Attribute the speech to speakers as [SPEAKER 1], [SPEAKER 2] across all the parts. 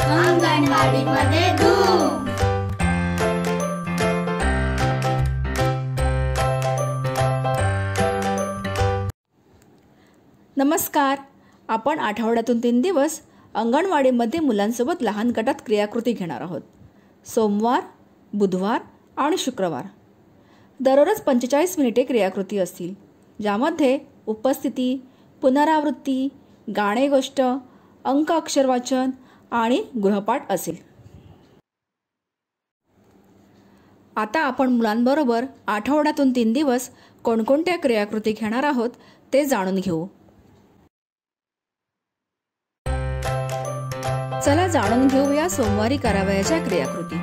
[SPEAKER 1] अंगणवाडीमध्ये धूम.
[SPEAKER 2] नमस्कार. आपण आठवड्यातून तीन दिवस अंगणवाडीमध्ये मुलांसोबत लहान गटात क्रियाकृती घेणार आहोत. सोमवार बुधवार आणि शुक्रवार. दररोज पंचेचाळीस मिनिटे क्रियाकृती असतील. ज्यामध्ये उपस्थिती पुनरावृत्ती गाणे गोष्ट अंक अक्षरवाचन आणि गृहपाठ असेल. आता आपण मुलांबरोबर आठवड्यातून तीन दिवस कोणकोणत्या क्रियाकृती घेणार आहोत ते जाणून घेऊ. चला जाणून घेऊया सोमवारी करावयाच्या क्रियाकृती.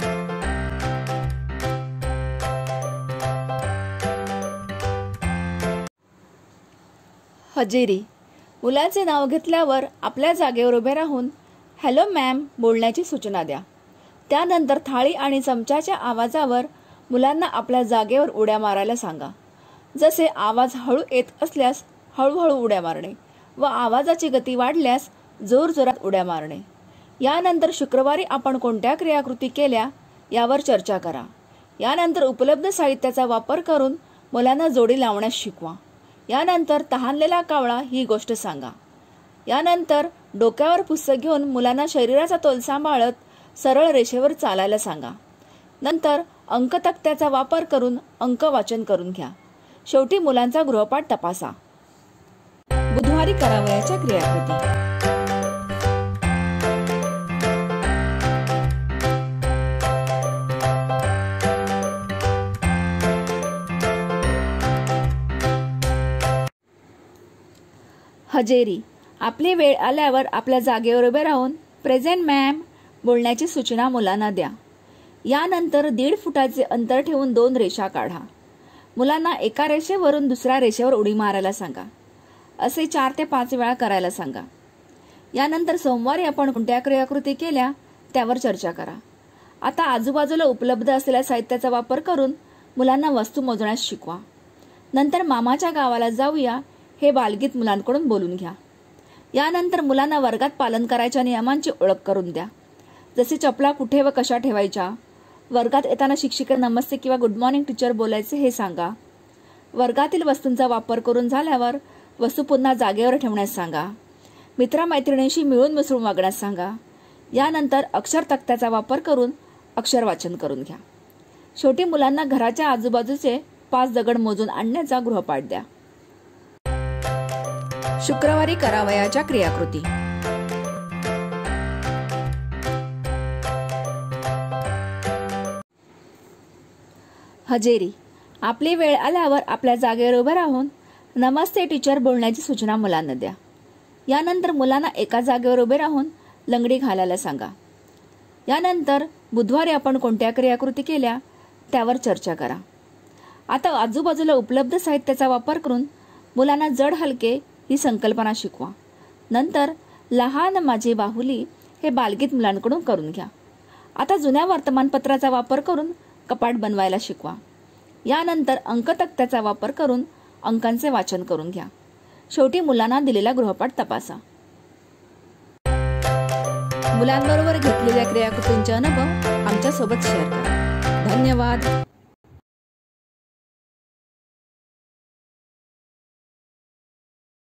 [SPEAKER 2] हजेरी. मुलाचे नाव घेतल्यावर आपल्या जागेवर उभे राहून हॅलो मॅम बोलण्याची सूचना द्या. त्यानंतर थाळी आणि चमच्याच्या आवाजावर मुलांना आपल्या जागेवर उड्या मारायला सांगा. जसे आवाज हळू येत असल्यास हळूहळू उड्या मारणे व आवाजाची गती वाढल्यास जोरजोरात उड्या मारणे. यानंतर शुक्रवारी आपण कोणत्या क्रियाकृती केल्या यावर चर्चा करा. यानंतर उपलब्ध साहित्याचा वापर करून मुलांना जोडी लावण्यास शिकवा. यानंतर तहानलेला कावळा ही गोष्ट सांगा. यानंतर डोक्यावर पुस्तक घेऊन मुलांना शरीराचा तोल सांभाळत सरळ रेषेवर चालायला सांगा. नंतर अंकतक्त्याचा वापर करून अंक वाचन करून घ्या. शेवटी मुलांचा गृहपाठ तपासा. बुधवारी करावयाच्या क्रियाकृती हजेरी आपली वेळ आल्यावर आपल्या जागेवर उभे राहून प्रेझेंट मॅम बोलण्याची सूचना मुलांना द्या. यानंतर दीड फुटाचे अंतर ठेवून दोन रेषा काढा. मुलांना एका रेषेवरून दुसऱ्या रेषेवर उडी मारायला सांगा. असे चार ते पाच वेळा करायला सांगा. यानंतर सोमवारी आपण कोणत्या क्रियाकृती केल्या त्यावर चर्चा करा. आता आजूबाजूला उपलब्ध असलेल्या साहित्याचा वापर करून मुलांना वस्तू मोजण्यास शिकवा. नंतर मामाच्या गावाला जाऊया हे बालगीत मुलांकडून बोलून घ्या. यानंतर मुलांना वर्गात पालन करायच्या नियमांची ओळख करून द्या. जसे चपला कुठे व कशा ठेवायच्या? वर्गात येताना शिक्षिका नमस्ते किंवा गुड मॉर्निंग टीचर बोलायचे हे सांगा. वर्गातील वस्तूंचा वापर करून झाल्यावर वस्तू पुन्हा जागेवर ठेवण्यास सांगा. मित्रमैत्रिणींशी मिळून मिसळून वागण्यास सांगा. यानंतर अक्षर तक्त्याचा वापर करून अक्षर वाचन करून घ्या. शेवटी मुलांना घराच्या आजूबाजूचे पाच दगड मोजून आणण्याचा गृहपाठ द्या. शुक्रवारी करावयाच्या क्रियाकृती. हजेरी. आपली वेळ आल्यावर आपल्या जागेवर उभे राहून नमस्ते टीचर बोलण्याची सूचना मुलांना द्या. यानंतर मुलांना एका जागेवर उभे राहून लंगडी घालायला सांगा. यानंतर बुधवारी आपण कोणत्या क्रियाकृती केल्या त्यावर चर्चा करा. आता आजूबाजूला उपलब्ध साहित्याचा वापर करून मुलांना जड हलके ही संकल्पना शिकवा. नंतर लहान माझी बाहुली हे बालगीत मुलांकडून करून घ्या. आता जुन्या वर्तमानपत्राचा वापर करून कपाट बनवायला शिकवा. यानंतर अंकतक्त्याचा वापर करून अंकांचे वाचन करून घ्या. शेवटी मुलांना दिलेला गृहपाठ तपासा. मुलांबरोबर घेतलेल्या क्रियाकृतींचे अनुभव आमच्यासोबत शेअर करा. धन्यवाद.